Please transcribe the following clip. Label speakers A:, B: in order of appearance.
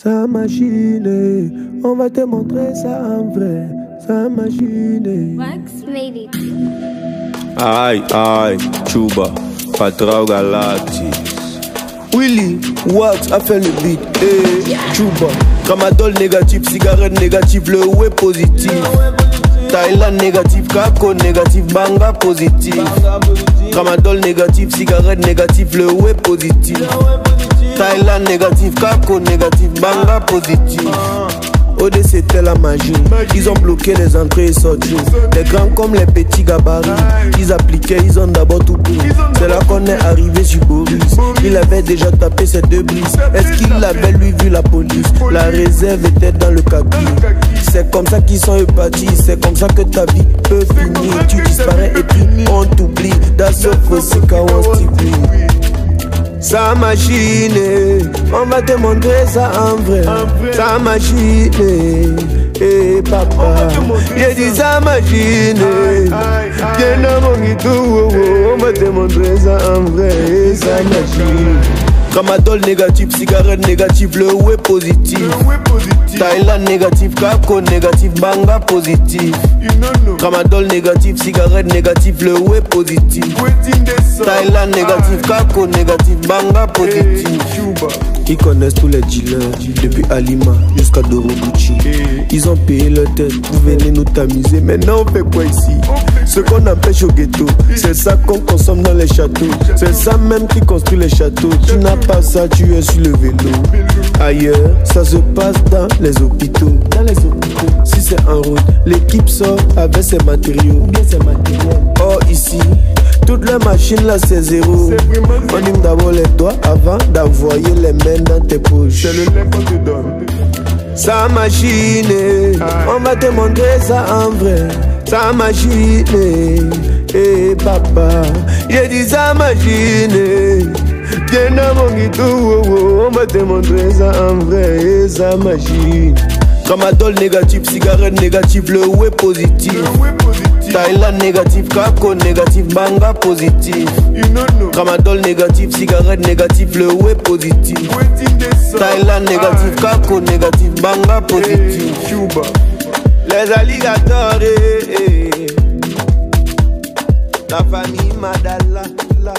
A: Sa machine, on va te montrer ça en vrai. Sa machine.
B: Wax made it.
C: Ai, ai, Chuba, Patrão Galactis.
A: Willy, Wax a fait le beat. Eh, Chuba. Tramadol négatif, cigarette négative, le web positif. Thailand négatif, Kako négatif, Banga positif. Tramadol négatif, cigarette négative, le web positif. Thailand négatif, Kako négatif, Banga positif. OD c'était la magie. Ils ont bloqué les entrées et sorties. Les grands comme les petits gabarits. Ils appliquaient, ils ont d'abord tout pris. C'est là qu'on est arrivé sur Boris. Il avait déjà tapé ses deux brises. Est-ce qu'il avait lui vu la police? La réserve était dans le cabine. C'est comme ça qu'ils sont épartis. C'est comme ça que ta vie peut finir. Tu disparais et puis on t'oublie. Sikawa Stipli. Sa machine, on va te montrer ça en vrai. Sa machine, eh papa. J'ai dit sa machine, viens dans mon guidou, on va te montrer ça en vrai. Sa machine. Tramadol négatif, cigarette négative, le web positif. Thailand négatif, Kako négatif, Banga positif. Tramadol négatif, cigarette négative, le web positif. Thailand négatif, Kako négatif, Banga positif. Ils connaissent tous les dealers, depuis Alima jusqu'à Doroguchi. Ils ont payé leur tête, vous venez nous tamiser. Maintenant on fait quoi ici? Ce qu'on empêche au ghetto, c'est ça qu'on consomme dans les châteaux. C'est ça même qui construit les châteaux. Tu n'as pas ça, tu es sur le vélo. Ailleurs, ça se passe dans les hôpitaux. Dans les hôpitaux. Si c'est en route, l'équipe sort avec ses matériaux. Bien ses matériaux. Or ici, toutes les machines là c'est zéro. On lime d'abord les doigts avant d'envoyer les mains dans tes poches.
D: C'est le lait qu'on te donne.
A: Sa machine, on va te montrer ça en vrai. Sa machine, eh papa. J'ai dit sa machine. Viens dans mon guidou, on va te montrer ça en vrai. eh, Sa machine. Tramadol négatif, cigarette négative, le web positif.
D: Oui, positif.
A: Thailand négatif, Kako négatif, Banga positif. Tramadol négatif, cigarette négatif, le web positif. Tyler négatif, Capco négatif, Banga positif.
D: Cuba.
A: Les alligators, eh, eh. la famille Madala. La,